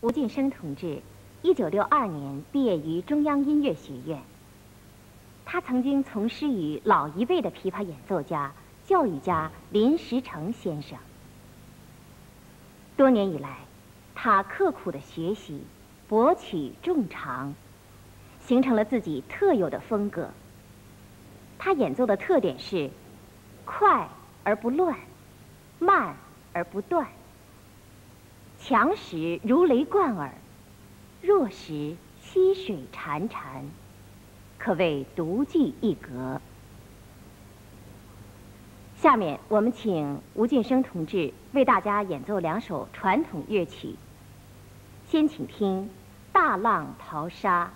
吴俊升同志，一九六二年毕业于中央音乐学院。他曾经从师于老一辈的琵琶演奏家、教育家林石成先生。多年以来，他刻苦的学习，博取众长，形成了自己特有的风格。他演奏的特点是快而不乱，慢而不断。强时如雷贯耳，弱时溪水潺潺，可谓独具一格。下面我们请吴俊生同志为大家演奏两首传统乐曲。先请听《大浪淘沙》。